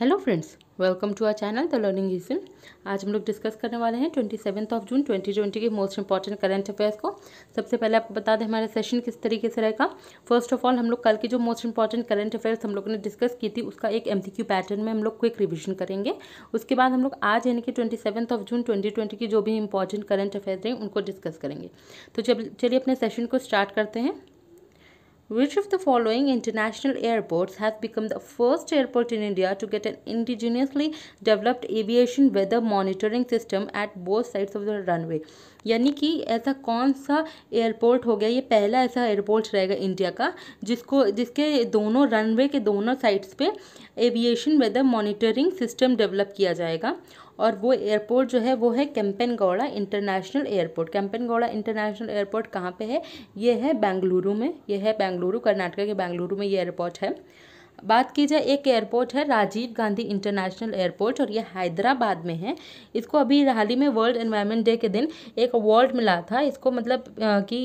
Hello friends welcome to R channel the learning is आज हम लोग डिस्कस करने वाले हैं twenty seventh of June twenty twenty के मोस्ट इंपॉर्टेंट करंट अफेयर्स को सबसे पहले आपको बता दें हमारा सेशन किस तरीके से रहेगा फर्स्ट ऑफ ऑल हम लोग कल की जो मोस्ट इंपॉर्टेंट करंट अफेयर्स हम लोगों ने डिस्कस की थी उसका एक एम पैटर्न में हम लोग क्विक रिविजन करेंगे उसके बाद हम लोग आज यानी कि twenty of June twenty twenty की जो भी इंपॉर्टेंट करंट अफेयर हैं उनको डिस्कस करेंगे तो चलिए अपने सेशन को स्टार्ट करते हैं Which of the following international airports has become the first airport in India to get an indigenously developed aviation weather monitoring system at both sides of the runway? यानी कि ऐसा कौन सा एयरपोर्ट हो गया ये पहला ऐसा एयरपोर्ट रहेगा इंडिया का जिसको जिसके दोनों रनवे के दोनों साइड्स पे aviation weather monitoring system develop किया जाएगा और वो एयरपोर्ट जो है वो है Gowda international airport Gowda international airport कहाँ पे है ये है बेंगलुरु में ये है बेंगलुरु कर्नाटका के बेंगलुरु में ये एयरपोर्ट है बात की जाए एक एयरपोर्ट है राजीव गांधी इंटरनेशनल एयरपोर्ट और ये हैदराबाद में है इसको अभी हाल ही में वर्ल्ड एनवायरनमेंट डे के दिन एक अवार्ड मिला था इसको मतलब कि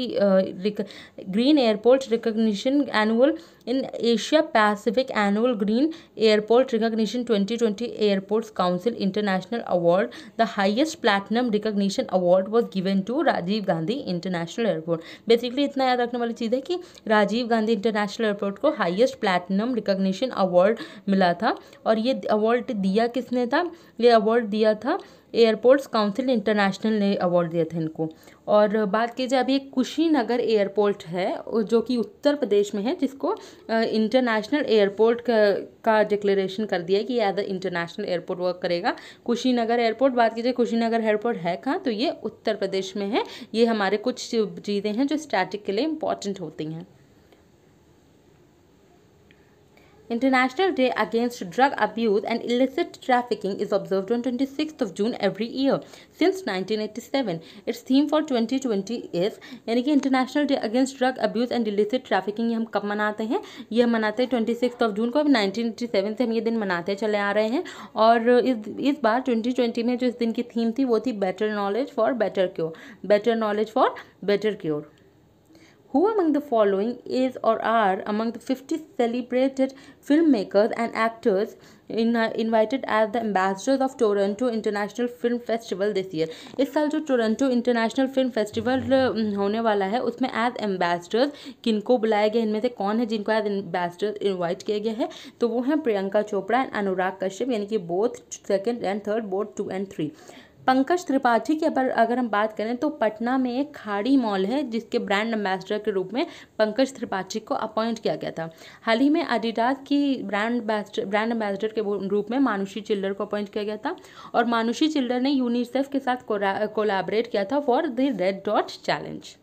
green airport recognition annual in Asia Pacific annual green airport recognition 2020 airports council international award the highest platinum recognition award was given to Rajiv Gandhi international airport basically इतना याद रखने वाली चीज़ है कि राजीव गांधी इंटरनेशनल एयरपोर्ट को हाइएस्ट प्लेटिनम रिकॉग्निशन अवार्ड मिला था और ये अवार्ड दिया किसने था ये अवार्ड दिया था एयरपोर्ट्स काउंसिल इंटरनेशनल ने अवार्ड दिया था इनको और बात की जाए अभी एक कुशीनगर एयरपोर्ट है जो कि उत्तर प्रदेश में है जिसको इंटरनेशनल एयरपोर्ट का, का डिक्लेरेशन कर दिया है कि as a international airport work करेगा कुशीनगर एयरपोर्ट बात की जाए कुशीनगर एयरपोर्ट है कहाँ तो ये उत्तर प्रदेश में है ये हमारे कुछ चीज़ें हैं जो स्टैटिक के लिए इंपॉर्टेंट होती हैं International Day Against Drug Abuse and Illicit Trafficking is observed on 26th of June every year since 1987. Its theme for 2020 is यानी कि International Day Against Drug Abuse and Illicit Trafficking ये हम कब मनाते हैं ये हम मनाते हैं ट्वेंटी सिक्स ऑफ जून को अब 1987 से हम ये दिन मनाते चले आ रहे हैं और इस इस बार 2020 में जो इस दिन की थीम थी वो थी better knowledge for better cure better knowledge for better cure Who among the following is or are among the 50 celebrated filmmakers and actors in, uh, invited as the ambassadors of Toronto International Film Festival this year इस साल जो Toronto international film festival होने वाला है उसमें as ambassadors किनको बुलाया गया इनमें से कौन है जिनको एज एम्बेसडर्स इन्वाइट किया गया है तो वो हैं प्रियंका चोपड़ा एंड अनुराग कश्यप यानी कि both second and third both two and three Pankaj Tripathi की अगर अगर हम बात करें तो पटना में एक खाड़ी मॉल है जिसके ब्रांड एम्बेसडर के रूप में पंकज त्रिपाठी को अपॉइंट किया गया था हाल ही में अडिडास की ब्रांड ब्रांड एम्बेसडर के रूप में मानुषी चिल्डर को अपॉइंट किया गया था और मानुषी चिल्डर ने यूनिसेफ के साथ कोलाबरेट किया था for the red dot challenge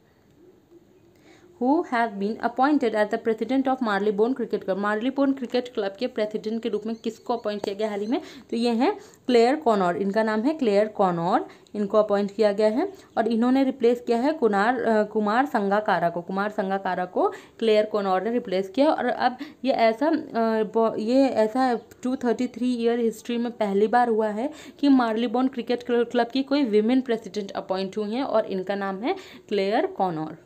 who have been appointed as the president of Marylebone cricket club Marylebone cricket club के प्रेसिडेंट के रूप में किसको अपॉइंट किया गया हाल ही में तो ये हैं क्लेयर कॉनॉर इनका नाम है क्लेयर कॉनॉर इनको अपॉइंट किया गया है और इन्होंने रिप्लेस किया है कुनार कुमार संगाकारा को कुमार संगाकारा को क्लेयर कॉनॉर ने रिप्लेस किया और अब ये ऐसा ये ऐसा two thirty three year history में पहली बार हुआ है कि मार्लीबोन क्रिकेट क्लब की कोई विमेन प्रेसिडेंट अपॉइंट हुई हैं और इनका नाम है Claire Connor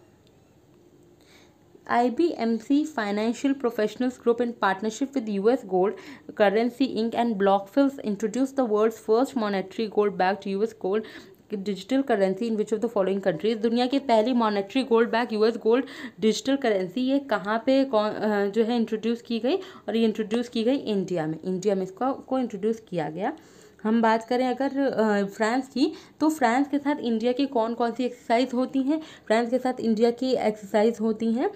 IBMC Financial Professionals Group in partnership with US Gold Currency Inc. and Blockfills introduced the world's first monetary gold-backed US gold digital currency in which of the following countries दुनिया की पहली monetary gold back S gold digital currency ये कहाँ पे कौन जो है introduce की गई और ये इंट्रोड्यूस की गई इंडिया में इंडिया में इसका को इंट्रोड्यूस किया गया हम बात करें अगर फ्रांस की तो फ्रांस के साथ इंडिया की कौन कौन सी एक्सरसाइज होती हैं फ्रांस के साथ इंडिया की एक्सरसाइज होती हैं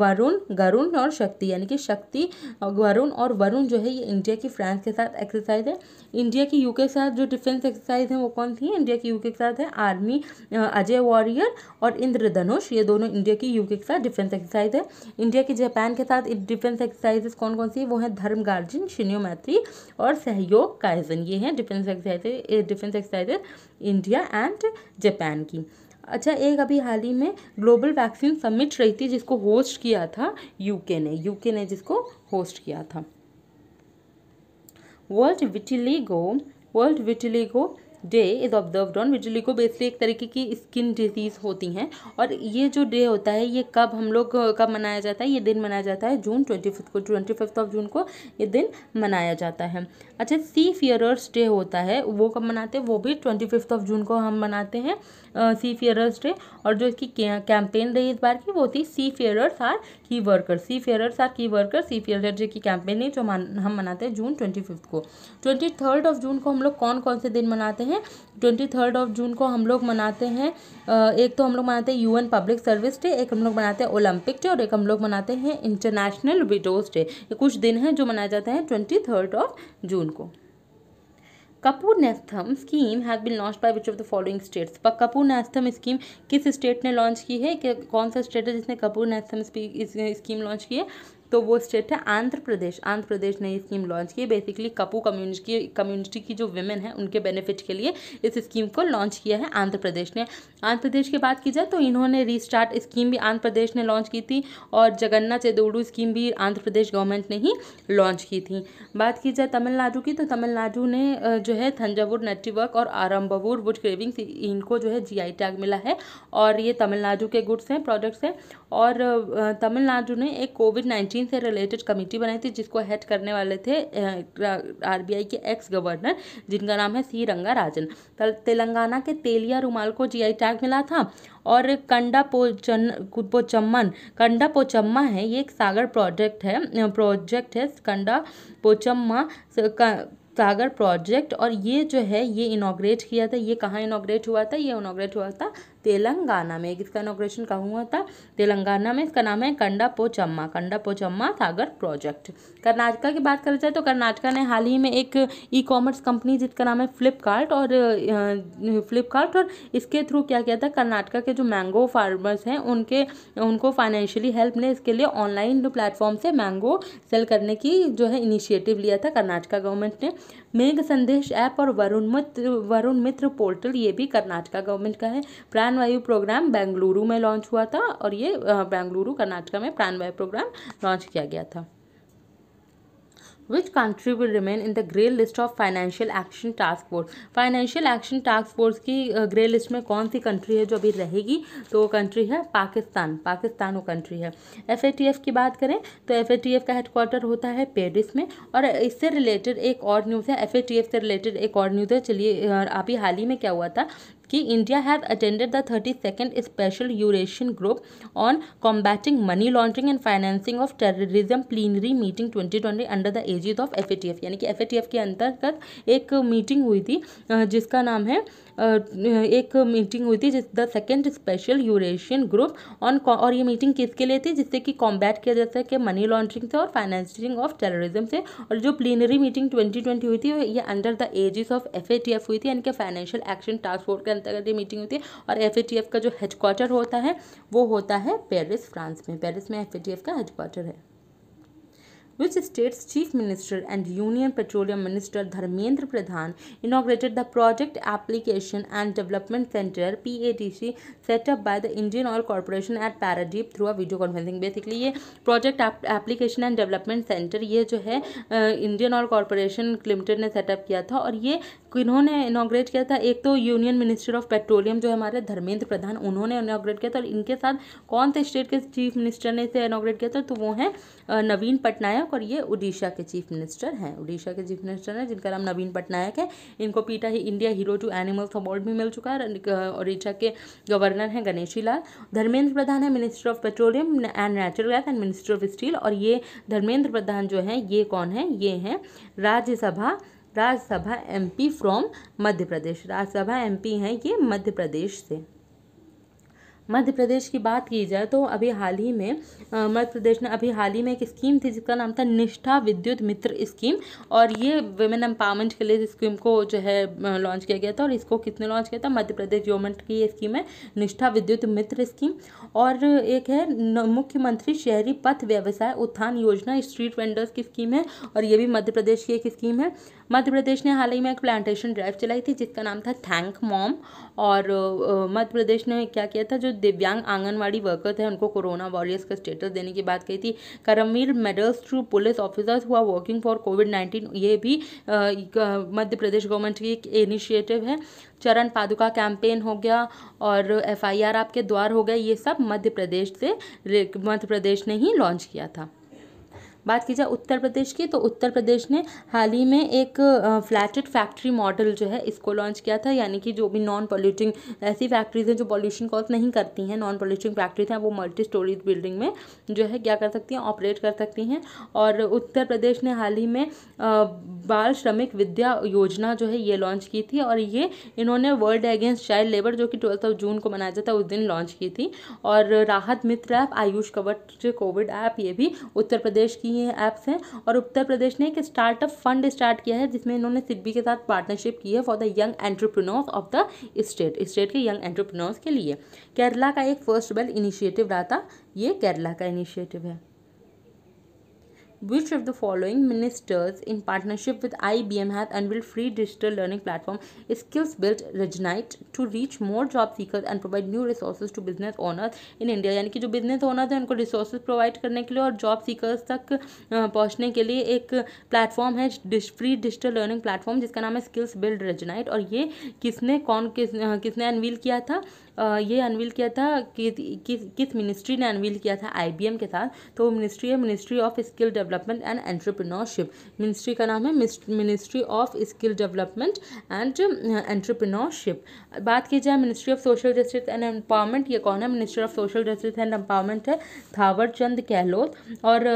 वरुण गरुण और शक्ति यानी कि शक्ति वरुण और वरुण जो है ये इंडिया की फ्रांस के साथ एक्सरसाइज है इंडिया की यूके के साथ जो डिफेंस एक्सरसाइज है वो कौन सी है इंडिया की यूके के साथ है आर्मी अजय वॉरियर और इंद्रधनुष ये दोनों इंडिया की यूके के साथ डिफेंस एक्सरसाइज है इंडिया की जापान के साथ डिफेंस एक्सरसाइजेस कौन कौन सी है वो है धर्म गार्जिन मैत्री और सहयोग कायजन ये है हैं defence exercise defence exercises India and Japan की अच्छा एक अभी हाल ही में ग्लोबल वैक्सीन समिट रही थी जिसको होस्ट किया था यूके ने यूके ने जिसको होस्ट किया था world vitiligo world vitiligo day is observed on visually को बेसिकली एक तरीके की स्किन डिजीज़ होती हैं और ये जो डे होता है ये कब हम लोग कब मनाया जाता है ये दिन मनाया जाता है जून ट्वेंटी फिफ्थ को ट्वेंटी फिफ्थ ऑफ जून को ये दिन मनाया जाता है अच्छा सी फियरर्स डे होता है वो कब मनाते हैं वो भी ट्वेंटी फिफ्थ ऑफ जून को हम मनाते हैं सी फियरर्स डे और जो इसकी कैंपेन रही इस बार की वो थी seafarers are key worker seafarers are key worker seafarer day की कैंपेन है जो हम मनाते हैं जून ट्वेंटी फिफ्थ को ट्वेंटी थर्ड ऑफ जून को हम लोग कौन कौन से दिन मनाते हैं ट्वेंटी थर्ड ऑफ जून को हम लोग मनाते हैं एक तो हम लोग मनाते हैं यूएन पब्लिक सर्विस डे एक हम लोग मनाते हैं ओलंपिक डे और एक हम लोग मनाते हैं इंटरनेशनल विडोज डे ये कुछ दिन हैं जो मनाए जाते हैं ट्वेंटी थर्ड ऑफ जून को Kapu Nestham scheme has been launched by which of the following states पर कपूर नेस्थम स्कीम किस स्टेट ने लॉन्च की है कौन सा स्टेट है जिसने कपूर नेस्थम स्कीम लॉन्च की है तो वो स्टेट है आंध्र प्रदेश आंध्र प्रदेश ने ये स्कीम लॉन्च की बेसिकली कपू कम्युनिटी कम्युनिटी की जो वुमेन है उनके बेनिफिट के लिए इस स्कीम को लॉन्च किया है आंध्र प्रदेश ने आंध्र प्रदेश की बात की जाए तो इन्होंने रीस्टार्ट स्कीम भी आंध्र प्रदेश ने लॉन्च की थी और जगन्ना चेदोडू स्कीम भी आंध्र प्रदेश गवर्नमेंट ने ही लॉन्च की थी बात की जाए तमिलनाडु की तो तमिलनाडु ने जो है थंजावुर नेटवर्क और आरम्बवुर वुड क्रेविंग इनको जो है जी टैग मिला है और ये तमिलनाडु के गुड्स हैं प्रोडक्ट्स हैं और तमिलनाडु ने एक कोविड नाइन्टीन वैक्सीन से रिलेटेड कमेटी बनाई थी जिसको हेड करने वाले थे आरबीआई के एक्स गवर्नर जिनका नाम है सी रंगा राजन तेलंगाना के तेलिया रुमाल को जीआई टैग मिला था और कंडा पोचन पोचम्मन कंडा पोचम्मा है ये एक सागर प्रोजेक्ट है प्रोजेक्ट है कंडा पोचम्मा सागर प्रोजेक्ट और ये जो है ये इनाग्रेट किया था ये कहाँ इनाग्रेट हुआ था ये इनाग्रेट हुआ था तेलंगाना में इसका इनोग्रेशन कहाँ हुआ था तेलंगाना में इसका नाम है कंडा पोचम्मा कंडा पोचम्मा सागर प्रोजेक्ट कर्नाटका की बात करें जाए तो कर्नाटका ने हाल ही में एक ई कॉमर्स कंपनी जिसका नाम है फ्लिपकार्ट और फ्लिपकार्ट और इसके थ्रू क्या किया था कर्नाटका के जो मैंगो फार्मर्स हैं उनके उनको फाइनेंशियली हेल्प ने इसके लिए ऑनलाइन प्लेटफॉर्म से मैंगो सेल करने की जो है इनिशिएटिव लिया था कर्नाटका गवर्नमेंट ने मेघ संदेश ऐप और वरुण मित्र वरुण मित्र पोर्टल ये भी कर्नाटका गवर्नमेंट का है प्राणवायु प्रोग्राम बेंगलुरु में लॉन्च हुआ था और ये बेंगलुरु कर्नाटका में प्राणवायु प्रोग्राम लॉन्च किया गया था which country will remain in the grey list of financial action task force financial action task force की ग्रे लिस्ट में कौन सी कंट्री है जो अभी रहेगी तो वो कंट्री है पाकिस्तान पाकिस्तान वो कंट्री है एफ की बात करें तो एफ का हेडक्वार्टर होता है पेरिस में और इससे रिलेटेड एक और न्यूज़ है एफ से रिलेटेड एक और न्यूज़ है चलिए अभी हाल ही में क्या हुआ था कि India has attended the thirty second special Eurasian group on combating money laundering and financing of terrorism plenary meeting twenty twenty under the aegis of F यानी कि एफ के अंतर्गत एक मीटिंग हुई थी जिसका नाम है एक मीटिंग हुई थी जिस the second special Eurasian group on और ये मीटिंग किसके लिए थी जिससे कि कॉम्बैट किया जा सके मनी लॉन्ड्रिंग से और फाइनेंसिंग ऑफ टेररिज्म से और जो प्लीनरी मीटिंग ट्वेंटी ट्वेंटी हुई थी ये under the aegis of F A T F हुई थी यानी कि फाइनेंशियल एक्शन टास्क फोर्स के अंतर्गत ये मीटिंग हुई थी और एफ ए टी एफ का जो हेडक्वार्टर होता है वो होता है पेरिस फ्रांस में पेरिस में एफ ए टी एफ का हेडक्वार्टर है which states Chief Minister and Union Petroleum Minister Dharmendra Pradhan inaugurated the Project Application and Development Center patc set up by the Indian Oil Corporation at Paradeep through a video conferencing. Basically ye Project Application and Development Center ye jo hai uh, indian oil corporation limited ne set up kiya tha aur ye इन्होंने inaugurate किया था एक तो union minister of petroleum जो हमारे धर्मेंद्र प्रधान उन्होंने inaugurate किया था और इनके साथ कौन से स्टेट के चीफ मिनिस्टर ने इसे इनाग्रेट किया था तो वो हैं नवीन पटनायक और ये उड़ीसा के चीफ मिनिस्टर हैं उड़ीसा के चीफ मिनिस्टर हैं जिनका नाम नवीन पटनायक है इनको PETA he India hero to animals award भी मिल चुका है उड़ीसा के गवर्नर हैं गणेशी लाल धर्मेंद्र प्रधान है minister of petroleum and natural gas and minister of steel और ये धर्मेंद्र प्रधान जो हैं ये कौन है ये हैं Rajya Sabha Rajya Sabha MP from Madhya Pradesh Rajya Sabha MP हैं ये मध्य प्रदेश से मध्य प्रदेश की बात की जाए तो अभी हाल ही में मध्य प्रदेश ने अभी हाल ही में एक स्कीम थी जिसका नाम था निष्ठा विद्युत मित्र स्कीम और ये वेमेन एम्पावरमेंट के लिए इस स्कीम को जो है लॉन्च किया गया था और इसको किसने लॉन्च किया था मध्य प्रदेश गवर्नमेंट की ये स्कीम है निष्ठा विद्युत मित्र स्कीम और एक है मुख्यमंत्री शहरी पथ व्यवसाय उत्थान योजना स्ट्रीट वेंडर्स की स्कीम है और ये भी मध्य प्रदेश की एक स्कीम है मध्य प्रदेश ने हाल ही में एक प्लांटेशन ड्राइव चलाई थी जिसका नाम था थैंक मॉम और मध्य प्रदेश ने क्या किया था जो दिव्यांग आंगनवाड़ी वर्कर थे उनको कोरोना वॉरियर्स का स्टेटस देने की बात कही थी Karmaveer medals through police officers हुआ वर्किंग फॉर कोविड नाइन्टीन ये भी मध्य प्रदेश गवर्नमेंट की एक इनिशिएटिव है चरण पादुका कैंपेन हो गया और एफआईआर आपके द्वार हो गया ये सब मध्य प्रदेश से मध्य प्रदेश ने ही लॉन्च किया था बात की जाए उत्तर प्रदेश की तो उत्तर प्रदेश ने हाल ही में एक फ्लैटेड फैक्ट्री मॉडल जो है इसको लॉन्च किया था यानी कि जो भी नॉन पॉल्यूटिंग ऐसी फैक्ट्रीज हैं जो पॉल्यूशन कॉज नहीं करती हैं नॉन पॉल्यूटिंग फैक्ट्रीज हैं वो मल्टी स्टोरीज बिल्डिंग में जो है क्या कर सकती हैं ऑपरेट कर सकती हैं और उत्तर प्रदेश ने हाल ही में बाल श्रमिक विद्या योजना जो है ये लॉन्च की थी और ये इन्होंने वर्ल्ड अगेंस्ट चाइल्ड लेबर जो कि ट्वेल्थ ऑफ जून को मनाया जाता है उस दिन लॉन्च की थी और राहत मित्र app Ayush Kavach Covid app ये भी उत्तर प्रदेश की ये ऐप्स हैं और उत्तर प्रदेश ने एक स्टार्टअप फंड स्टार्ट किया है जिसमें इन्होंने सिडबी के साथ पार्टनरशिप की है for the young entrepreneurs of the state state के यंग एंट्रप्रनोर्स के लिए केरला का एक फर्स्ट बेल इनिशिएटिव रहा था ये केरला का इनिशिएटिव है Which of the following ministers in partnership with IBM has unveiled free digital learning platform skills built Regnite to reach more job seekers and provide new resources to business owners in India यानी कि जो business owners हैं उनको resources provide करने के लिए और job seekers तक पहुंचने के लिए एक platform है free digital learning platform जिसका नाम है skills built Regnite और ये किसने कौन किस किसने अनवील किया था ये अनवील किया था कि, कि, किस मिनिस्ट्री ने अनवील किया था आईबीएम के साथ तो वो मिनिस्ट्री है ministry of skill development and entrepreneurship ministry का नाम है ministry of skill development and entrepreneurship बात की जाए ministry of social justice and empowerment ये कौन है ministry of social justice and empowerment है थावर चंद गहलोत और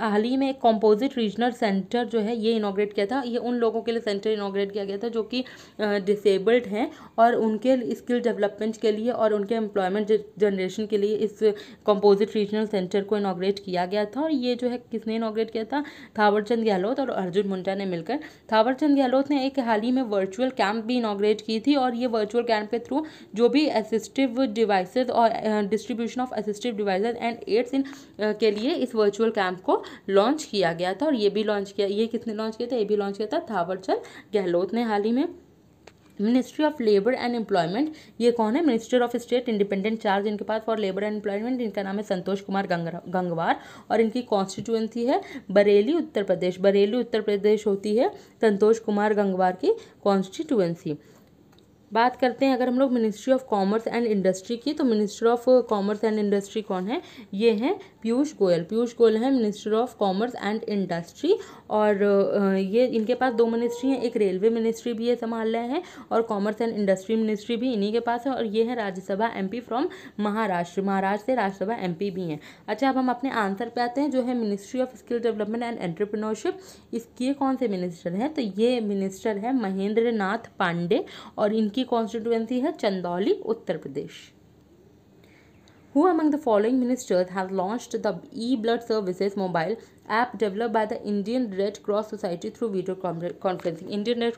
हाल ही में एक कॉम्पोजिट रीजनल सेंटर जो है ये इनोग्रेट किया था ये उन लोगों के लिए सेंटर इनोग्रेट किया गया था जो कि डिसेबल्ड हैं और उनके स्किल डेवलपमेंट के लिए और उनके एम्प्लॉयमेंट जनरेशन के लिए इस कंपोजिट रीजनल सेंटर को इनाग्रेट किया गया था और ये जो है किसने इनाग्रेट किया था थावरचंद गहलोत और अर्जुन मुंडा ने मिलकर थावरचंद गहलोत ने एक हाल ही में वर्चुअल कैंप भी इनाग्रेट की थी और ये वर्चुअल कैंप के थ्रू जो भी असिस्टिव डिवाइसेज और distribution of assistive devices and aids in uh, के लिए इस वर्चुअल कैंप को लॉन्च किया गया था और ये भी लॉन्च किया ये किसने लॉन्च किया था ये भी लॉन्च किया था थावरचंद गहलोत ने हाल ही में ministry of labour and employment ये कौन है minister of state independent charge इनके पास फॉर लेबर एंड एम्प्लॉयमेंट इनका नाम है संतोष कुमार गंगवार और इनकी कॉन्स्टिट्यूंसी है बरेली उत्तर प्रदेश बरेली उत्तर प्रदेश होती है संतोष कुमार गंगवार की कॉन्स्टिट्यूंसी बात करते हैं अगर हम लोग ministry of commerce and industry की तो minister of commerce and industry कौन है ये हैं पीयूष गोयल पीयूष गोयल हैं minister of commerce and industry और ये इनके पास दो मिनिस्ट्री हैं एक रेलवे मिनिस्ट्री भी ये संभाल रहे हैं और कॉमर्स एंड इंडस्ट्री मिनिस्ट्री भी इन्हीं के पास है और ये है राज्यसभा एम फ्रॉम महाराष्ट्र महाराष्ट्र से राज्यसभा एम भी हैं अच्छा अब हम अपने आंसर पर आते हैं जो है ministry of skill development and entrepreneurship इसके कौन से मिनिस्टर हैं तो ये मिनिस्टर है महेंद्र नाथ पांडे और इनकी कॉन्स्टिट्यूएंसी है Chandauli Uttar Pradesh Who among the following ministers has launched the e-blood services mobile app develop by the Indian Red Cross Society through video conferencing Indian Red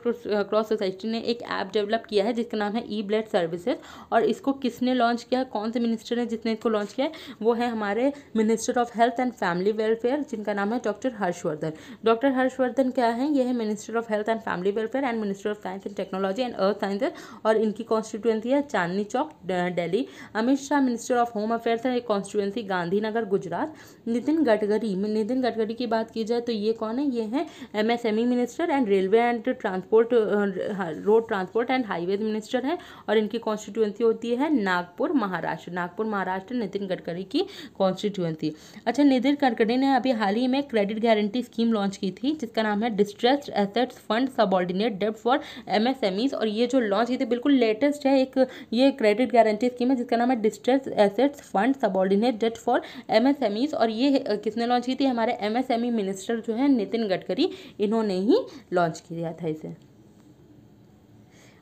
Cross Society ने एक app develop किया है जिसका नाम है e blood services और इसको किसने लॉन्च किया कौन से मिनिस्टर ने जिसने इसको लॉन्च किया है वो है हमारे minister of health and family welfare जिनका नाम है डॉक्टर हर्षवर्धन डॉक्टर हर्षवर्धन क्या है ये है minister of health and family welfare and minister of science and technology and earth sciences और इनकी कॉन्स्टिट्यूएंसी है Chandni Chowk Delhi Amit Shah minister of home affairs है कॉन्स्टिट्यूएंसी गांधीनगर गुजरात नितिन गडकरी नितिन गडकरी गडकरी की बात की जाए तो ये कौन है ये हैं MSME minister and railway and transport road transport and highway minister है और इनकी कॉन्स्टिट्यूंसी होती है नागपुर महाराष्ट्र नागपुर महाराष्ट्र नितिन गडकरी की कॉन्स्टिट्यूंसी अच्छा नितिन गडकरी ने अभी हाल ही में क्रेडिट गारंटी स्कीम लॉन्च की थी जिसका नाम है डिस्ट्रेस एसेट्स फंड सबऑर्डिनेट डेप्ट फॉर एमएसएमईज और ये जो लॉन्च की थी बिल्कुल लेटेस्ट है एक ये क्रेडिट गारंटी स्कीम है जिसका नाम है distress assets fund subordinate debt for MSMEs और ये किसने लॉन्च की थी हमारे एमएसएमई मिनिस्टर जो है नितिन गडकरी इन्होंने ही लॉन्च किया था इसे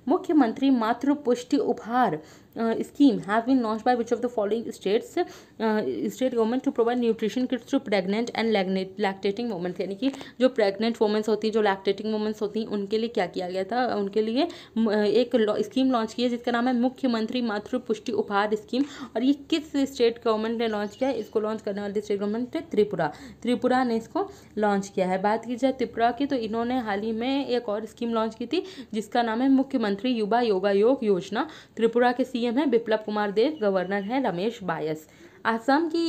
Mukhyamantri Matru Pushti Uphar scheme have been launch by which of the following states state government to provide nutrition kits to pregnant and lactating womens यानी कि जो प्रेगनेंट वोमेंस होती हैं जो लैक्टेटिंग वोमेंस होती हैं उनके लिए क्या किया गया था उनके लिए uh, एक स्कीम लॉन्च की है जिसका नाम है मुख्यमंत्री मातृ पुष्टि उपहार स्कीम और ये किस स्टेट गवर्नमेंट ने लॉन्च किया है इसको लॉन्च करने वाली स्टेट गवर्नमेंट त्रिपुरा त्रिपुरा ने इसको लॉन्च किया है बात की जाए त्रिपुरा की तो इन्होंने हाल ही में एक और स्कीम लॉन्च की थी जिसका नाम है मुख्यमंत्री युवा योगा योग योजना त्रिपुरा के सी सीएम है बिप्लब कुमार देव गवर्नर है रमेश बायस आसाम की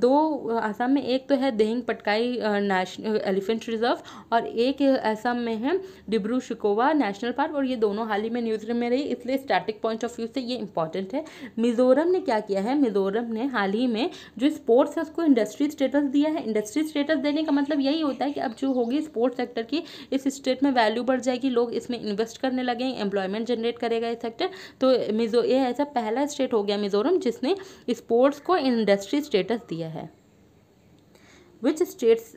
दो आसाम में एक तो है Dehing Patkai national elephant reserve और एक आसाम में है डिब्रू शिकोवा नेशनल पार्क और ये दोनों हाल ही में न्यूज़ में रही इसलिए स्टैटिक पॉइंट ऑफ व्यू से ये इंपॉर्टेंट है मिज़ोरम ने क्या किया है मिज़ोरम ने हाल ही में जो स्पोर्ट्स है उसको इंडस्ट्री स्टेटस दिया है इंडस्ट्री स्टेटस देने का मतलब यही होता है कि अब जो होगी स्पोर्ट्स सेक्टर की इस स्टेट में वैल्यू बढ़ जाएगी लोग इसमें इन्वेस्ट करने लगे एम्प्लॉयमेंट जनरेट करेगा ये सेक्टर तो मिज़ो ये ऐसा पहला स्टेट हो गया मिज़ोरम जिसने स्पोर्ट्स को इन इंडस्ट्री स्टेटस दिया है which states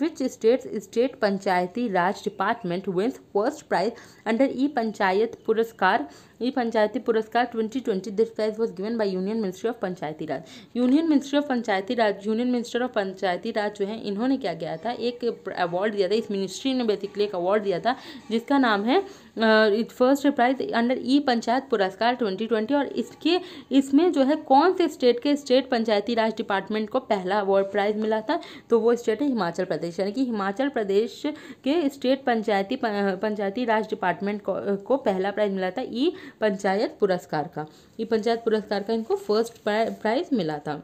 which state state Panchayati Raj department wins first prize under e Panchayat Puraskar ये Panchayati Puraskar 2020 this prize was given by union ministry of Panchayati Raj union ministry of Panchayati Raj union minister of Panchayati Raj जो है इन्होंने क्या किया था एक award दिया था इस मिनिस्ट्री ने बेसिकली एक अवार्ड दिया था जिसका नाम है first prize under e Panchayat Puraskar 2020 और इसके इसमें जो है कौन से स्टेट के स्टेट पंचायती राज डिपार्टमेंट को पहला अवार्ड प्राइज मिला था तो वो स्टेट है हिमाचल प्रदेश यानी कि हिमाचल प्रदेश के स्टेट पंचायती पंचायती राज डिपार्टमेंट को, को पहला प्राइज मिला था ई e पंचायत पुरस्कार का ये पंचायत पुरस्कार का इनको फर्स्ट प्राइज़ मिला था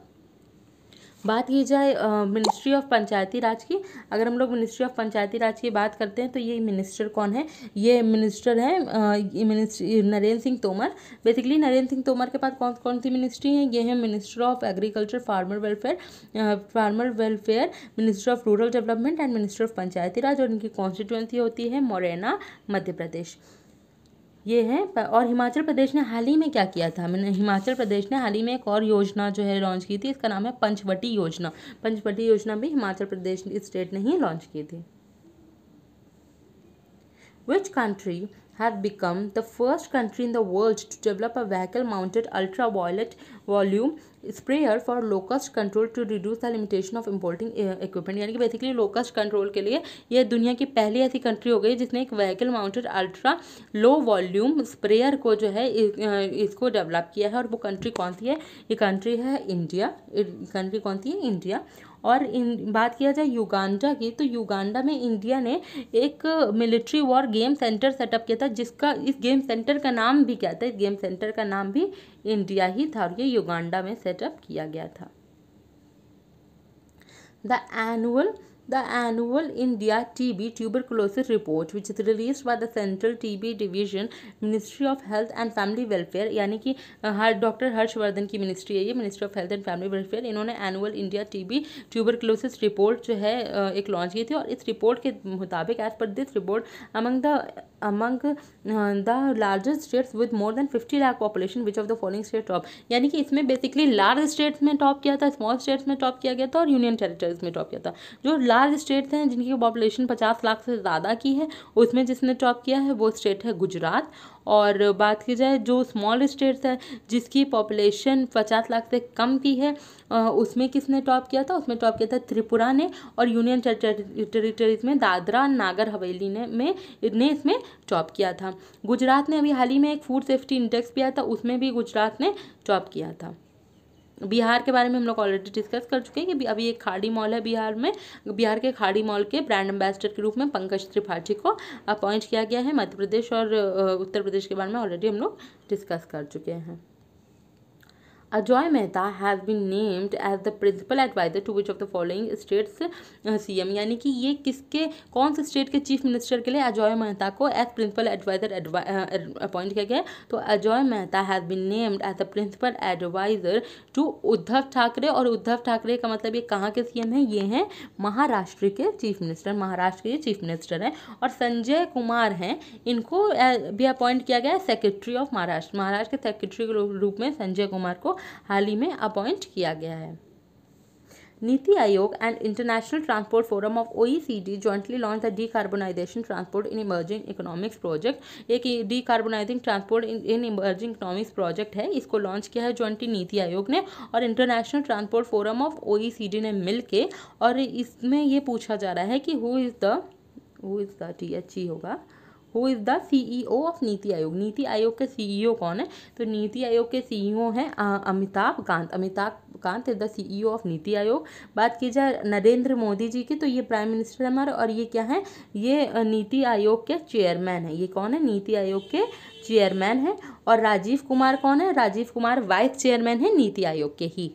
बात की जाए मिनिस्ट्री ऑफ पंचायती राज की अगर हम लोग मिनिस्ट्री ऑफ पंचायती राज की बात करते हैं तो ये मिनिस्टर कौन है ये मिनिस्टर है नरेंद्र सिंह तोमर बेसिकली नरेंद्र सिंह तोमर के पास कौन कौन सी मिनिस्ट्री हैं ये है minister of agriculture farmer welfare farmer welfare minister of rural development and minister of Panchayati Raj और इनकी कॉन्स्टिट्यूंसी होती है मोरेना मध्य प्रदेश ये है और हिमाचल प्रदेश ने हाल ही में क्या किया था मैंने हिमाचल प्रदेश ने हाल ही में एक और योजना जो है लॉन्च की थी इसका नाम है पंचवटी योजना पंचवटी योजना भी हिमाचल प्रदेश स्टेट ने ही लॉन्च की थी which country have become the first country in the world to develop a vehicle mounted ultra violet volume sprayer for locust control to reduce the limitation of importing equipment यानी कि basically locust control के लिए यह दुनिया की पहली ऐसी country हो गई जिसने एक vehicle mounted ultra low volume sprayer को जो है इसको डेवलप किया है और वो कंट्री कौन सी है ये कंट्री है इंडिया कंट्री कौन सी है इंडिया और इन बात किया जाए युगांडा की तो युगांडा में इंडिया ने एक military war game centre setup किया था जिसका इस गेम सेंटर का नाम भी क्या था इस गेम सेंटर का नाम भी इंडिया ही था और ये युगांडा में सेटअप किया गया था the annual The annual India TB tuberculosis report which is released by the Central TB Division Ministry of Health and Family Welfare यानी कि हर डॉक्टर हर्षवर्धन की मिनिस्ट्री है ये ministry of health and family welfare इन्होंने annual India tuberculosis report जो है एक लॉन्च की थी और इस रिपोर्ट के मुताबिक as per this report among the among the largest states with more than fifty lakh population which of the following state top यानी कि इसमें बेसिकली लार्ज स्टेट्स में टॉप किया था स्मॉल स्टेट्स में टॉप किया गया था और यूनियन टेरिटरीज में टॉप किया था जो चार स्टेट हैं जिनकी पॉपुलेशन पचास लाख से ज़्यादा की है उसमें जिसने टॉप किया है वो स्टेट है गुजरात और बात की जाए जो स्मॉल स्टेट्स है जिसकी पॉपुलेशन पचास लाख से कम की है उसमें किसने टॉप किया था उसमें टॉप किया था त्रिपुरा ने और यूनियन टेरिटरीज में दादरा नागर हवेली ने में ने इसमें टॉप किया था गुजरात ने अभी हाल ही में एक फूड सेफ्टी इंडेक्स भी आया था उसमें भी गुजरात ने टॉप किया था बिहार के बारे में हम लोग ऑलरेडी डिस्कस कर चुके हैं कि अभी एक खाड़ी मॉल है बिहार में बिहार के खाड़ी मॉल के ब्रांड एम्बेसडर के रूप में पंकज त्रिपाठी को अपॉइंट किया गया है मध्य प्रदेश और उत्तर प्रदेश के बारे में ऑलरेडी हम लोग डिस्कस कर चुके हैं Mehta has been named as the principal adviser to which of the following states C M यानी कि ये किसके कौन से स्टेट के चीफ मिनिस्टर के लिए अजॉय मेहता को एज प्रिंसिपल एडवाइजर अपॉइंट किया गया तो Ajoy Mehta has been named as the principal adviser to Uddhav Thackeray और उद्धव ठाकरे का मतलब ये कहाँ के सी एम है ये हैं महाराष्ट्र के चीफ मिनिस्टर महाराष्ट्र के चीफ मिनिस्टर हैं और संजय कुमार हैं इनको uh, भी अपॉइंट किया गया है सेक्रेटरी ऑफ महाराष्ट्र महाराष्ट्र के सेक्रेटरी के रूप में संजय कुमार को हाल ही में अपॉइंट किया गया है NITI Aayog and international transport forum of OECD jointly launch the decarbonisation transport in emerging economics project एक decarbonising transport in emerging economics project है इसको लॉन्च किया है ज्वाइंटली नीति आयोग ने और international transport forum of OECD ने मिलके और इसमें यह पूछा जा रहा है कि who is the who is the T होगा who is the CEO of NITI Aayog NITI आयोग के सीईओ e कौन है तो नीति आयोग के सीईओ e हैं Amitabh Kant Amitabh Kant is the CEO of NITI Aayog बात की जाए नरेंद्र मोदी जी की तो ये प्राइम मिनिस्टर हमारे और ये क्या है ये नीति आयोग के चेयरमैन है ये कौन है नीति आयोग के चेयरमैन है और राजीव कुमार कौन है राजीव कुमार वाइस चेयरमैन है नीति आयोग के ही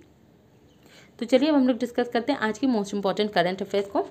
तो चलिए अब हम लोग डिस्कस करते हैं आज के मोस्ट इंपॉर्टेंट करंट अफेयर्स को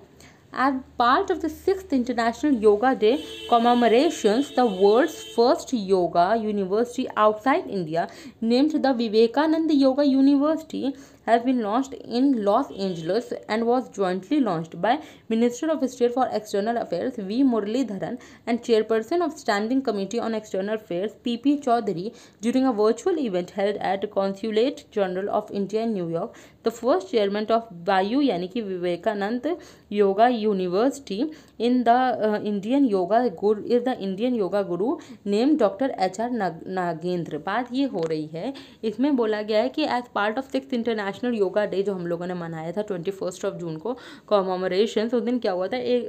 As part of the 6th International Yoga Day commemorations, the world's first yoga university outside India, named the Vivekananda Yoga University, has been launched in Los Angeles and was jointly launched by Minister of State for External Affairs V. Muralidharan and Chairperson of Standing Committee on External Affairs P.P. Chaudhary during a virtual event held at Consulate General of India in New York. The first chairman of Vayu, Yaniki Vivekanand Yoga University in the Indian yoga guru is the Indian yoga guru name doctor H R Nagendra बात ये हो रही है इसमें बोला गया है कि as part of six international yoga day जो हम लोगों ने मनाया था ट्वेंटी फर्स्ट ऑफ जून को कॉमोमरेशन उस दिन क्या हुआ था एक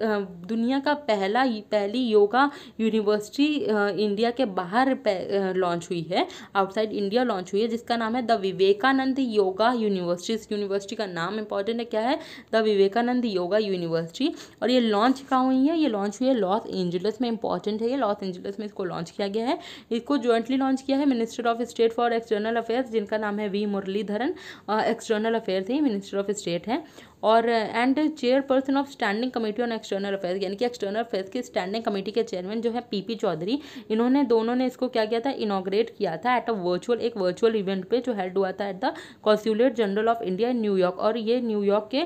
दुनिया का पहला पहली योगा यूनिवर्सिटी इंडिया के बाहर लॉन्च हुई है आउटसाइड इंडिया लॉन्च हुई है जिसका नाम है द विवेकानंद योगा यूनिवर्सिटी इस यूनिवर्सिटी का नाम इंपॉर्टेंट है क्या है द विवेकानंद योगा यूनिवर्सिटी और ये लॉन्च का कहाँ हुई है ये लॉन्च हुई है लॉस एंजल्स में इंपॉर्टेंट है ये लॉस एंजल्स में इसको लॉन्च किया गया है इसको ज्वाइंटली लॉन्च किया है minister of state for external affairs जिनका नाम है वी मुरलीधरन एक्सटर्नल अफेयर है मिनिस्टर ऑफ स्टेट है और and chairperson of standing committee on external affairs यानी कि एक्सटर्नल अफेयर्स की स्टैंडिंग कमेटी के चेयरमैन जो है पीपी चौधरी इन्होंने दोनों ने इसको क्या किया था इनाग्रेट किया था एट अ वर्चुअल एक वर्चुअल इवेंट पे जो हेल्ड हुआ था at the consulate general of India in New York और ये न्यूयॉर्क के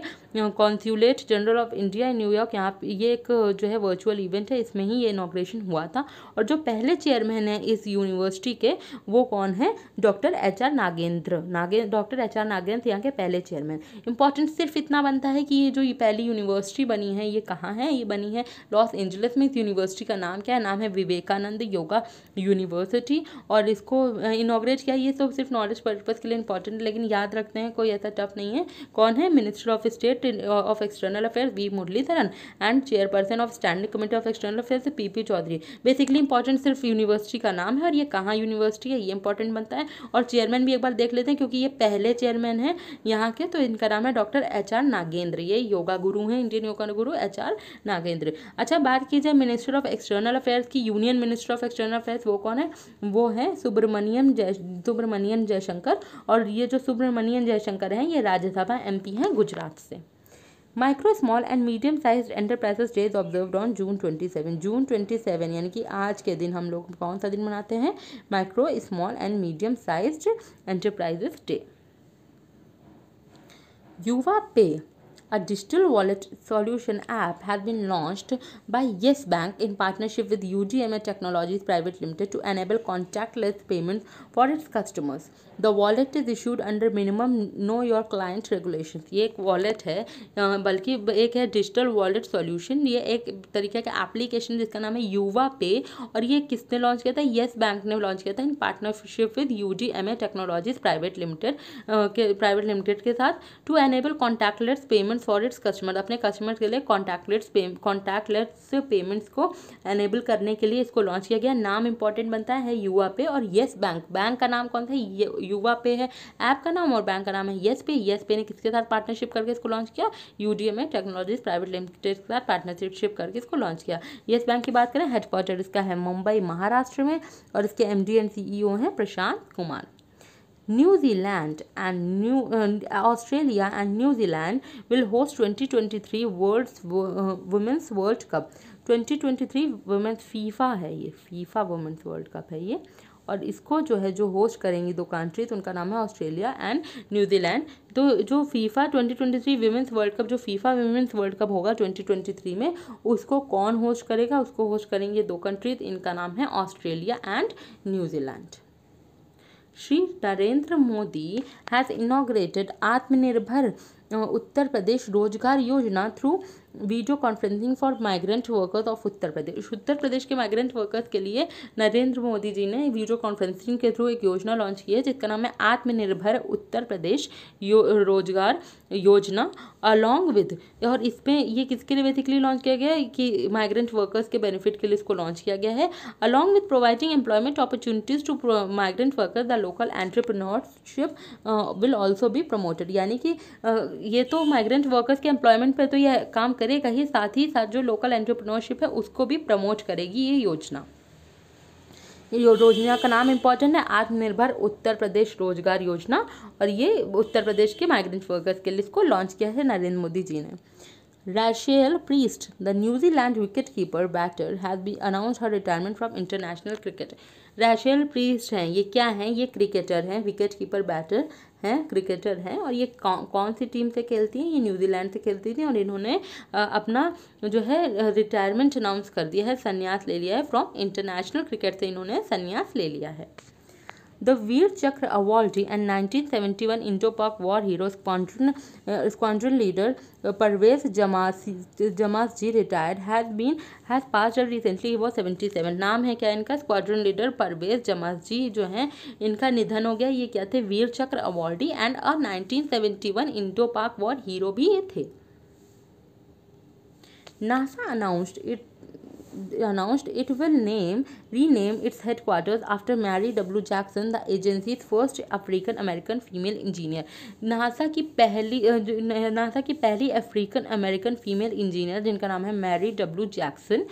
consulate general of India in New York यहाँ ये एक जो है वर्चुअल इवेंट है इसमें ही ये इनाग्रेशन हुआ था और जो पहले चेयरमैन है इस यूनिवर्सिटी के वो कौन है doctor H R Nagendra doctor H R Nagendra यहाँ के पहले चेयरमैन इंपॉर्टेंट सिर्फ इतना बनता है कि ये जो ये पहली यूनिवर्सिटी बनी है ये कहाँ है ये बनी है लॉस एंजलिस में इस यूनिवर्सिटी का नाम क्या है नाम है विवेकानंद योगा यूनिवर्सिटी और इसको इनाग्रेट किया ये सब तो सिर्फ नॉलेज पर्पज़ के लिए इंपॉर्टेंट है लेकिन याद रखते हैं कोई ऐसा टफ नहीं है कौन है minister of state of external affair V Muraleedharan and chairperson of standing committee of external affair P P Chaudhary basically important सिर्फ यूनिवर्सिटी का नाम है और ये कहाँ यूनिवर्सिटी है ये इंपॉर्टेंट बनता है और चेयरमैन भी एक बार देख लेते हैं क्योंकि ये पहले चेयरमैन है यहाँ के तो इनका नाम है डॉक्टर एच आर नागेंद्र ये योगा गुरु हैं इंडियन योगा गुरु एच आर नागेंद्र अच्छा बात की जाए मिनिस्टर ऑफ एक्सटर्नल अफेयर्स की union minister of external affairs वो कौन है वो है सुब्रमण्यम जय सुब्रमण्यम जयशंकर और ये जो सुब्रमण्यम जयशंकर हैं ये राज्यसभा एम हैं गुजरात से micro small and medium size enterprises days observe on June twenty seven June twenty seven यानी कि आज के दिन हम लोग कौन सा दिन मनाते हैं micro small and medium size enterprises day YuvaPay, a digital wallet solution app, has been launched by Yes Bank in partnership with UDMA Technologies Private Limited to enable contactless payments for its customers. The wallet is issued under minimum know your client regulation ये एक wallet है बल्कि एक है digital wallet solution ये एक तरीके का एप्लीकेशन जिसका नाम है युवा पे और ये किसने लॉन्च किया था येस बैंक ने लॉन्च किया था in partnership with U G M A technologies private limited के प्राइवेट लिमिटेड के साथ to enable contactless payments for its customer अपने कस्टमर के लिए कॉन्टैक्टलेट्स कॉन्टैक्टलेट्स पेमेंट्स को एनेबल करने के लिए इसको लॉन्च किया गया नाम इंपॉर्टेंट बनता है युवा पे और येस बैंक बैंक का नाम कौन सा युवा पे है ऐप का नाम और बैंक का नाम है येस पे येस पे ने किसके साथ पार्टनरशिप करके इसको लॉन्च किया यूडीएम टेक्नोलॉजीज प्राइवेट लिमिटेड के साथ पार्टनरशिप करके इसको लॉन्च किया येस बैंक की बात करें हेडक्वार्टर इसका है मुंबई महाराष्ट्र में और इसके एम एंड सी हैं Prashant Kumar New Zealand and new Australia and New Zealand will host 2023 world women's world cup 2023 twenty women's FIFA है ये फीफा वुमेंस वर्ल्ड कप है ये और इसको जो है जो होस्ट करेंगी दो कंट्रीज उनका नाम है ऑस्ट्रेलिया एंड न्यूजीलैंड तो जो फीफा 2023 वीमेंस वर्ल्ड कप जो फीफा वीमेंस वर्ल्ड कप होगा 2023 में उसको कौन होस्ट करेगा उसको होस्ट करेंगे दो कंट्रीज इनका नाम है Australia and New Zealand Shri Narendra Modi has inaugurated Atmanirbhar Uttar Pradesh Rozgar Yojana through video conferencing for migrant workers of Uttar Pradesh Uttar Pradesh के माइग्रेंट वर्कर्स के लिए नरेंद्र मोदी जी ने वीडियो कॉन्फ्रेंसिंग के थ्रू एक योजना लॉन्च की है जिसका नाम है आत्मनिर्भर उत्तर प्रदेश यो, रोजगार योजना अलॉन्ग विद और इसमें ये किसके लिए बेसिकली लॉन्च किया गया है कि माइग्रेंट वर्कर्स के बेनिफिट के लिए इसको लॉन्च किया गया है along with providing employment opportunities to migrant workers the local entrepreneurship will also be promoted यानी कि uh, ये तो माइग्रेंट वर्कर्स के एम्प्लॉयमेंट पर तो यह काम करेगा ही साथ ही साथ जो लोकल एंटरप्रेन्योरशिप है उसको भी प्रमोट करेगी ये योजना योजना का नाम इम्पॉर्टेंट है आत्मनिर्भर उत्तर प्रदेश रोजगार योजना और ये उत्तर प्रदेश के माइग्रेंट वर्कर्स के लिए इसको लॉन्च किया है नरेंद्र मोदी जी ने Rachel Priest the New Zealand wicket keeper batter has be announce her retirement from international cricket Rachel Priest हैं ये क्या हैं ये क्रिकेटर हैं विकेट कीपर बैटर हैं क्रिकेटर हैं और ये कौन कौन सी टीम से खेलती हैं ये न्यूजीलैंड से खेलती थी और इन्होंने अपना जो है रिटायरमेंट अनाउंस कर दिया है संन्यास ले लिया है फ्रॉम इंटरनेशनल क्रिकेट से इन्होंने संन्यास ले लिया है the Vir Chakra awardee and 1971 seventy Indo Pak war hero squadron leader Parvez Jamas Jamas ji retired has been has passed recently वो 77 नाम है क्या इनका स्क्वाड्रन लीडर परवेज जमास जी जो हैं इनका निधन हो गया ये क्या थे Vir Chakra awardee and a 1971 seventy Indo Pak war hero भी ये थे NASA announced it announced it will name renamed its headquarters after Mary W. Jackson, the agency's first African American female engineer. NASA की पहली NASA की पहली African American female engineer जिनका नाम है Mary W. Jackson,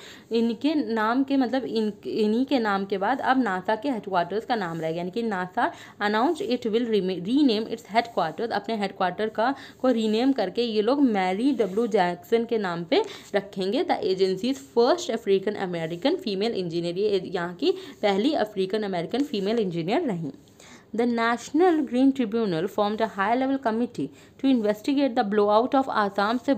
इनके नाम के मतलब इन इन्हीं के नाम के बाद अब NASA के headquarters का नाम रहेगा यानी कि NASA announced it will rename its headquarters अपने headquarter का को rename करके ये लोग Mary W. Jackson के नाम पे रखेंगे the agency's first African American female engineer यहाँ की पहली अफ्रीकन अमेरिकन फीमेल इंजीनियर रहीं the National Green Tribunal formed a high level committee to investigate the blow out of Assam से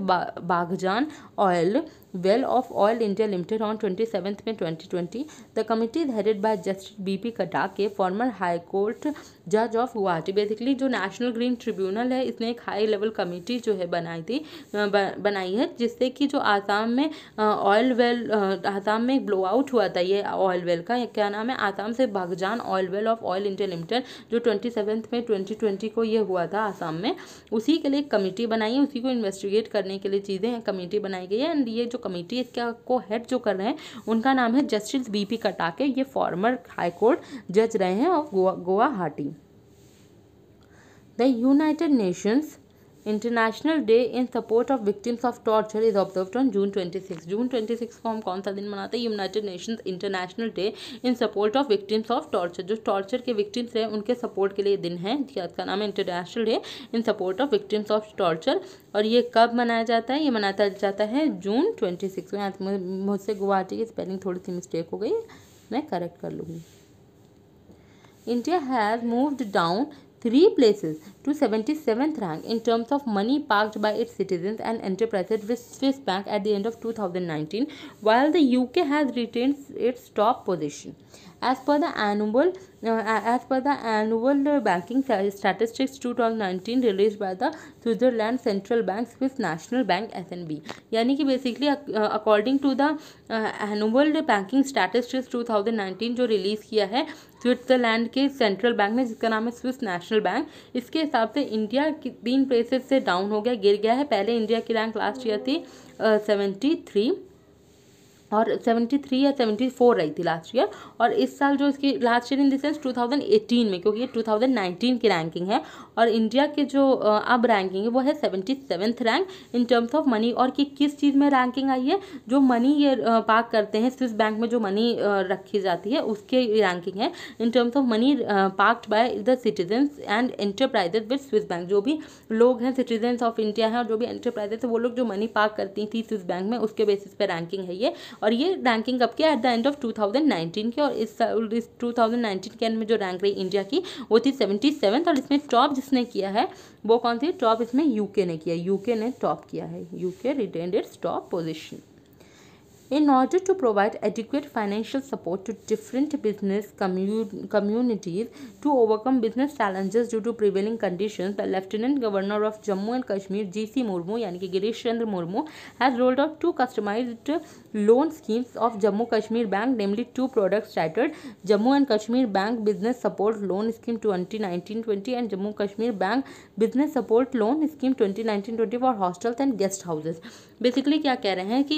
Baghjan oil well of Oil India Limited on twenty seventh में twenty twenty the committee is headed by justice B P Katakey former high court जज of Guwahati basically जो national green tribunal है इसने एक high level committee जो है बनाई थी बनाई है जिससे कि जो आसाम में ऑयल वेल आसाम में एक ब्लो आउट हुआ था ये ऑयल वेल का क्या नाम है आसाम से Baghjan oil well of Oil India Limited जो ट्वेंटी सेवन्थ में ट्वेंटी ट्वेंटी को ये हुआ था आसाम में उसी के लिए एक कमेटी बनाई है उसी को इन्वेस्टिगेट करने के लिए चीज़ें कमेटी बनाई गई है एंड ये जो कमेटी इसका को हेड जो कर रहे हैं उनका नाम है जस्टिस बी पी कटाके ये फॉर्मर हाईकोर्ट जज रहे हैं of Goa Guwahati the United Nations international day in support of victims of torture is observe on June twenty six June twenty six को हम कौन सा दिन मनाते हैं United Nations international day in support of victims of torture जो torture के victims हैं उनके सपोर्ट के लिए दिन है जिसका हाँ, नाम है international day in support of victims of torture और ये कब मनाया जाता है ये मनाया जाता है जून ट्वेंटी सिक्स को मुझसे गुवाहाटी की स्पेलिंग थोड़ी सी मिस्टेक हो गई मैं करेक्ट कर लूँगी India has moved down three places to 77th rank in terms of money parked by its citizens and enterprises with Swiss Bank at the end of 2019, while the UK has retained its top position. As per the annual uh, as per the annual banking statistics 2019 released by the Switzerland Central Bank Swiss National Bank SNB यानी कि basically according to the annual banking statistics 2019 जो release किया है Switzerland के central bank में जिसका नाम है स्विस नेशनल बैंक इसके हिसाब से इंडिया की तीन प्लेसेस से डाउन हो गया गिर गया है पहले इंडिया की रैंक लास्ट ईयर थी सेवेंटी थ्री और सेवेंटी थ्री या सेवेंटी फोर रही थी लास्ट ईयर और इस साल जो इसकी लास्ट ईयर इन देंस टू थाउजेंड एटीन में क्योंकि ये टू थाउजेंड नाइनटीन की रैंकिंग है और इंडिया के जो अब रैंकिंग है वो है seventy seventh rank in terms of money और कि किस चीज़ में रैंकिंग आई है जो मनी ये पार्क करते हैं स्विस बैंक में जो मनी रखी जाती है उसके रैंकिंग है in terms of money parked by the citizens and enterprises with Swiss bank जो भी लोग हैं सिटीजन्स ऑफ इंडिया हैं और जो भी एंटरप्राइजेज है वो लोग जो मनी पार्क करती थी स्विस बैंक में उसके बेसिस पर रैंकिंग है ये और ये रैंकिंग कब की at the end of two की और इस, टू 2019 के एंड में जो रैंक रही इंडिया की वो थी सेवेंटी और इसमें टॉप जिसने किया है वो कौन सी टॉप इसमें यूके ने किया यूके ने टॉप किया है UK retained its top position in order to provide adequate financial support to different business communities to overcome business challenges due to prevailing condition the lieutenant governor of Jammu and Kashmir G C Murmu यानी कि Girish Chandra Murmu has rolled off to customize loan schemes of Jammu Kashmir bank namely two products titled Jammu and Kashmir bank business support loan scheme twenty nineteen twenty and Jammu Kashmir bank business support loan scheme twenty nineteen twenty for hostels and guest houses basically क्या कह रहे हैं कि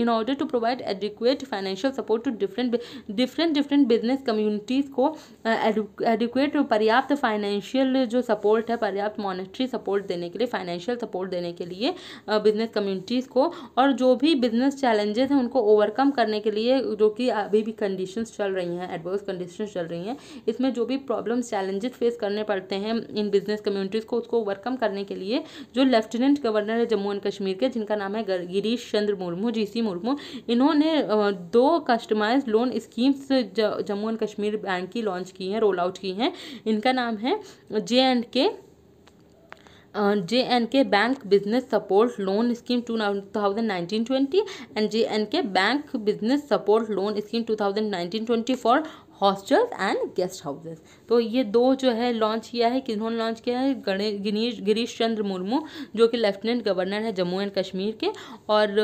in order to provide adequate financial support to different different different business communities को adequate uh, पर्याप्त financial जो support है पर्याप्त मॉनिटरी सपोर्ट देने के लिए फाइनेंशियल सपोर्ट देने के लिए बिजनेस uh, कम्युनिटीज़ को और जो जो भी बिजनेस चैलेंजेस हैं उनको ओवरकम करने के लिए जो कि अभी भी कंडीशंस चल रही हैं एडवर्स कंडीशंस चल रही हैं इसमें जो भी प्रॉब्लम्स चैलेंजेस फेस करने पड़ते हैं इन बिजनेस कम्युनिटीज़ को उसको ओवरकम करने के लिए जो लेफ्टिनेंट गवर्नर है जम्मू एंड कश्मीर के जिनका नाम है गिरीश चंद्र मुर्मू जी सी मुर्मू इन्होंने दो customize loan schemes Jammu and Kashmir bank की लॉन्च की हैं रोल आउट की हैं इनका नाम है J and K J&K Bank Business Support Loan Scheme 2019-20 and J&K Bank Business Support Loan Scheme 2019-20 for hostels and guest houses तो ये दो जो है लॉन्च किया है किन्होंने लॉन्च किया है गणेश गिरीश चंद्र मुर्मू जो कि लेफ्टिनेंट गवर्नर है जम्मू एंड कश्मीर के और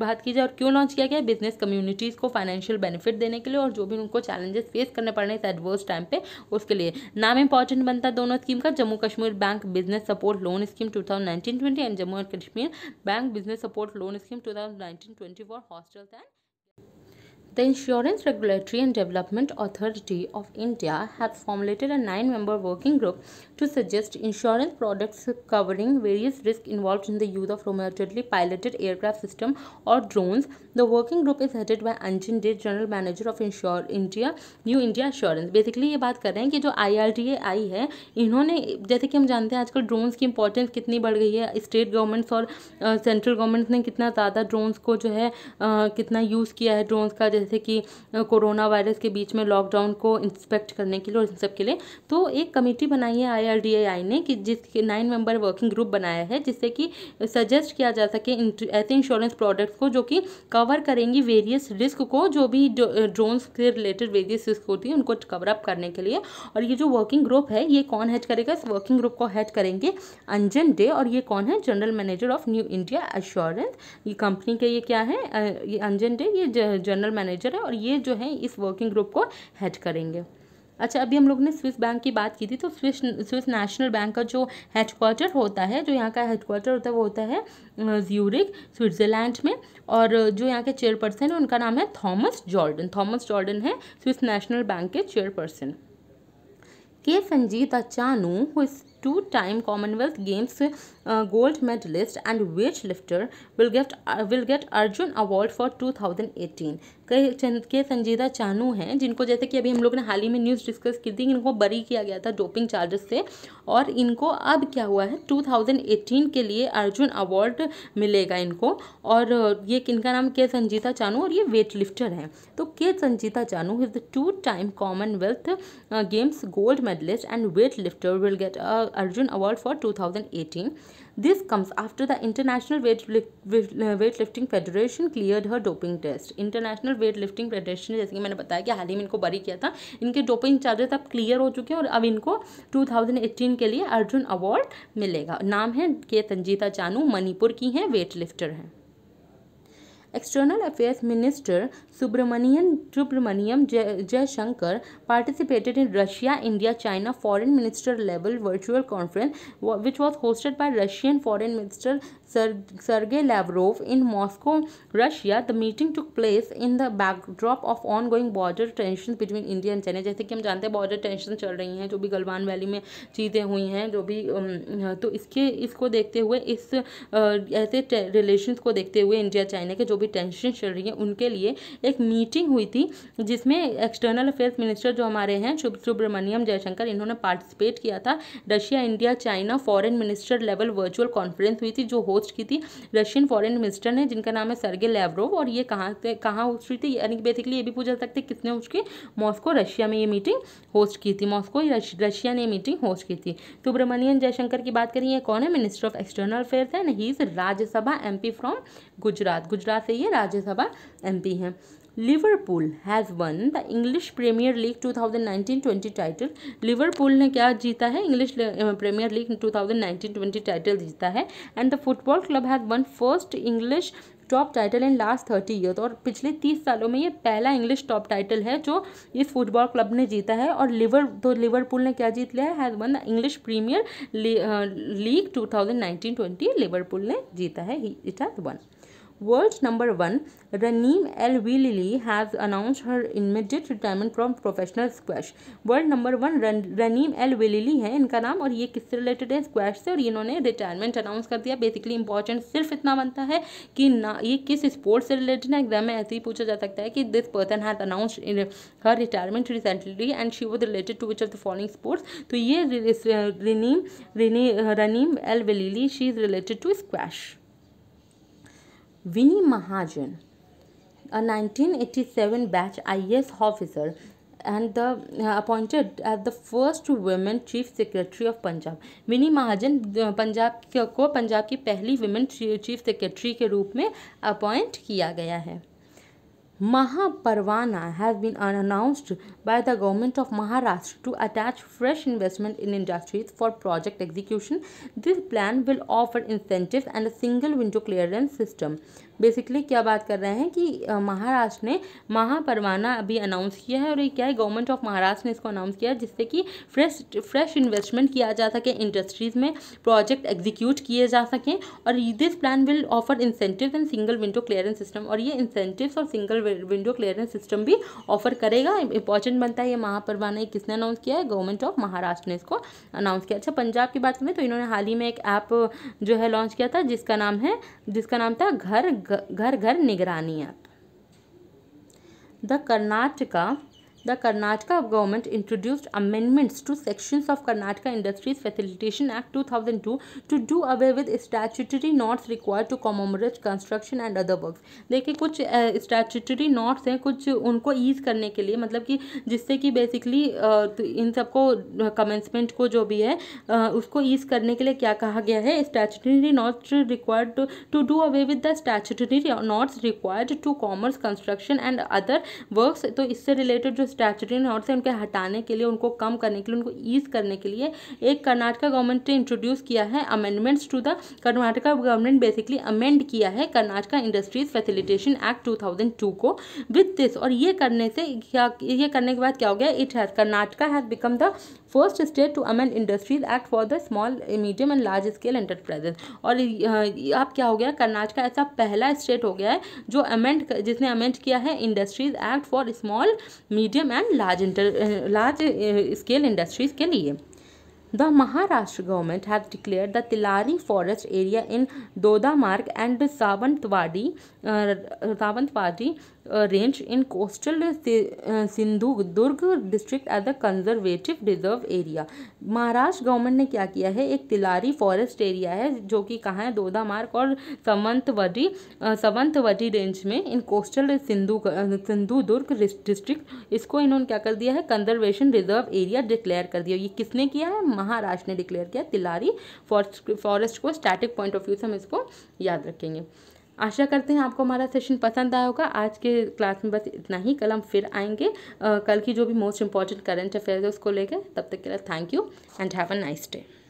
बात की जाए और क्यों लॉन्च किया गया बिजनेस कम्युनिटीज़ को फाइनेंशियल बेनिफिट देने के लिए और जो भी उनको चैलेंजेस फेस करने पड़ रहे हैं इस एडवर्स टाइम पर उसके लिए नाम इंपॉर्टेंट बनता है दोनों स्कीम का Jammu Kashmir bank business support loan scheme two thousand and Jammu and Kashmir bank business support loan scheme two thousand for hostels and The Insurance Regulatory and Development Authority of India has formulated a nine member working group to suggest insurance products covering various risks involved in the use of remotely piloted aircraft system or drones. The working group is headed by Anjan Day, General Manager of Insure India, New India Assurance. Basically, ये बात कर रहे हैं कि जो I R D A I है इन्होंने जैसे कि हम जानते हैं आजकल ड्रोन्स की इंपॉर्टेंस कितनी बढ़ गई है स्टेट गवर्नमेंट्स और सेंट्रल uh, गवर्नमेंट्स ने कितना ज़्यादा ड्रोन्स को जो है uh, कितना यूज़ किया है ड्रोन्स का जैसे कि कोरोना वायरस के बीच में लॉकडाउन को इंस्पेक्ट करने के लिए और इन सब के लिए तो एक कमेटी बनाई है आई ने कि जिस नाइन मेंबर वर्किंग ग्रुप बनाया है जिससे कि सजेस्ट किया जा सके ऐसे इंश्योरेंस प्रोडक्ट्स को जो कि कवर करेंगी वेरियस रिस्क को जो भी ड्रोन्स के रिलेटेड वेरियस रिस्क होती है उनको कवर अप करने के लिए और ये जो वर्किंग ग्रुप है ये कौन हैड करेगा इस वर्किंग ग्रुप को हेड करेंगे अंजन डे और ये कौन है general manager of New India Assurance ये कंपनी के ये क्या है ये अंजन डे ये जनरल मैनेजर मैनेजर है और ये जो है इस वर्किंग ग्रुप को हेड करेंगे अच्छा अभी हम लोग ने स्विस बैंक की बात की थी तो स्विस स्विस नेशनल बैंक का जो हेडक्वार्टर होता है जो यहाँ का हेडक्वार्टर होता है वो होता है ज्यूरिक स्विट्ज़रलैंड में और जो यहाँ के चेयरपर्सन है उनका नाम है थॉमस जॉर्डन थॉमस जॉर्डन है स्विस नेशनल बैंक के chairperson K Sanjita Chanu who two time Commonwealth Games gold medallist and weightlifter will get will get Arjun award for for 2018 कई के संजीदा चानू हैं जिनको जैसे कि अभी हम लोग ने हाल ही में न्यूज़ डिस्कस की थी इनको बरी किया गया था डोपिंग चार्जेस से और इनको अब क्या हुआ है 2018 के लिए अर्जुन अवार्ड मिलेगा इनको और uh, ये किनका नाम के संजीता चानू और ये वेट लिफ्टर हैं तो K Sanjita Chanu is the two time Commonwealth Games gold medallist and weightlifter will get Arjun Award for 2018. This comes after the International Weightlifting Federation cleared her doping test. International Weightlifting Federation ने जैसे कि मैंने बताया कि हाल ही में इनको बरी किया था इनके डोपिंग चार्जेस अब क्लियर हो चुके हैं और अब इनको 2018 के लिए अर्जुन अवार्ड मिलेगा नाम है के संजीता चानू मणिपुर की हैं वेट लिफ्टर हैं external affairs minister Subramanian Subramaniam Jaishankar participated in Russia India China foreign minister level virtual conference which was hosted by Russian foreign minister Sergey Lavrov in Moscow Russia the meeting took place in the backdrop of ongoing border tension between India and China जैसे कि हम जानते हैं border tension चल रही हैं जो भी गलवान वैली में चीज़ें हुई हैं जो भी um, तो इसके इसको देखते हुए इस uh, ऐसे रिलेशन को देखते हुए इंडिया चाइना के जो भी टेंशन चल रही है उनके लिए एक मीटिंग हुई थी जिसमें एक्सटर्नल अफेयर्स मिनिस्टर जो हमारे हैं शुभ सुब्रमण्यम जयशंकर इन्होंने पार्टिसिपेट किया था Russia India China foreign minister level virtual conference हुई थी जो होस्ट की थी रशियन फॉरेन मिनिस्टर ने जिनका नाम है सर्गे लेवरोव और ये कहाँ से कहाँ होस्ट हुई थी यानी कि बेसिकली ये भी पूछा सकते किसने होस्ट की मॉस्को रशिया में ये मीटिंग होस्ट की थी मॉस्को रशिया ने मीटिंग होस्ट की थी सुब्रमण्यम जयशंकर की बात करिए कौन है मिनिस्टर ऑफ एक्सटर्नल अफेयर्स है he is Rajya Sabha MP from Gujarat Gujarat से ये राज्यसभा पी हैं Liverpool has won the English Premier League 2019-20 title Liverpool ने क्या जीता है इंग्लिश प्रीमियर लीग 2019-20 टाइटल जीता है and the football club has won first English top title in last thirty year और पिछले तीस सालों में ये पहला इंग्लिश टॉप टाइटल है जो इस फुटबॉल क्लब ने जीता है और लिवर तो लिवरपूल ने क्या जीत लिया है won the English Premier League two thousand nineteen twenty Liverpool ने जीता है it has won World number one, Raneem L. Wilili has announce her immediate retirement from professional squash world number one Raneem El Weleily है इनका नाम और ये किससे related है स्क्वैश से और इन्होंने रिटायरमेंट अनाउंस कर दिया बेसिकली इंपॉर्टेंट सिर्फ इतना बनता है कि ना ये किस स्पोर्ट्स से रिलेटेड है एग्जाम में ऐसे ही पूछा जा सकता है कि this person has announce her retirement recently and she was related to which of the following sports तो ये Raneem Raneem El Weleily she is related to squash Vinnie Mahajan, a 1987 batch ias officer and the, uh, appointed as the first women chief secretary of punjab Mini mahajan punjab ko punjab ki pehli women chief secretary ke roop mein appoint kiya gaya hai Mahaparvana has been announced by the government of Maharashtra to attach fresh investment in industries for project execution. This plan will offer incentives and a single window clearance system. Basically क्या बात कर रहे हैं कि महाराष्ट्र ने महापरवाना अभी announce किया है और ये क्या है गवर्नमेंट ऑफ महाराष्ट्र ने इसको अनाउंस किया है जिससे कि फ्रेश फ्रेश इन्वेस्टमेंट किया जा सके इंडस्ट्रीज़ में प्रोजेक्ट एग्जीक्यूट किए जा सकें और this plan will offer incentive and single window clearance system और ये इंसेंटिव्स और सिंगल विंडो क्लियरेंस सिस्टम भी ऑफर करेगा इंपॉर्टेंट बनता है ये महापरवाना किसने अनाउंस किया है गवर्नमेंट ऑफ महाराष्ट्र ने इसको अनाउंस किया अच्छा पंजाब की बात करें तो इन्होंने हाल ही में एक ऐप जो है लॉन्च किया था जिसका नाम है जिसका नाम था घर घर घर निगरानी app the Karnataka the Karnataka government introduced amendments to sections of Karnataka Industries Facilitation Act 2002 to do away with statutory knots required to commemorate construction and other works देखिए कुछ स्टैचूटरी uh, नोट्स हैं कुछ उनको ease करने के लिए मतलब कि जिससे कि बेसिकली uh, इन सबको कमेंसमेंट को जो भी है uh, उसको ईज करने के लिए क्या कहा गया है statutory notes required to do away with the statutory notes required to commerce construction and other works तो इससे रिलेटेड जो स्टैचुरिन नॉर्थ से उनके हटाने के लिए उनको कम करने के लिए उनको ईज करने के लिए एक कर्नाटका गवर्नमेंट ने इंट्रोड्यूस किया है amendments to the Karnataka government basically amend किया है Karnataka industries facilitation act to को विथ दिस और ये करने से क्या ये करने के बाद क्या हो गया it has Karnataka has become the first state to amend industries act for the small medium and large scale enterprises और अब क्या हो गया कर्नाटका ऐसा पहला स्टेट हो गया है जो अमेंड जिसने अमेंड किया है industries act for small medium medium and large inter large scale industries के लिए the Maharashtra government have declare the Tillari forest area in Dodamarg and Sawantwadi Sawantwadi range in coastal Sindhudurg district as a conservative reserve area Maharashtra government ने क्या किया है एक Tilari forest area है जो कि कहाँ है मार्ग और सवंतवटी सवंतवटी रेंज में in coastal Sindhu Sindhudurg district इसको इन्होंने क्या कर दिया है कंजर्वेशन रिजर्व एरिया डिक्लेयर कर दिया ये किसने किया है महाराष्ट्र ने डिक्लेयर किया तिलारी फॉरेस्ट को स्टैटिक पॉइंट ऑफ व्यू से हम इसको याद रखेंगे आशा करते हैं आपको हमारा सेशन पसंद आया होगा आज के क्लास में बस इतना ही कल हम फिर आएंगे आ, कल की जो भी मोस्ट इंपॉर्टेंट करंट अफेयर है उसको लेकर तब तक के लिए thank you and have a nice day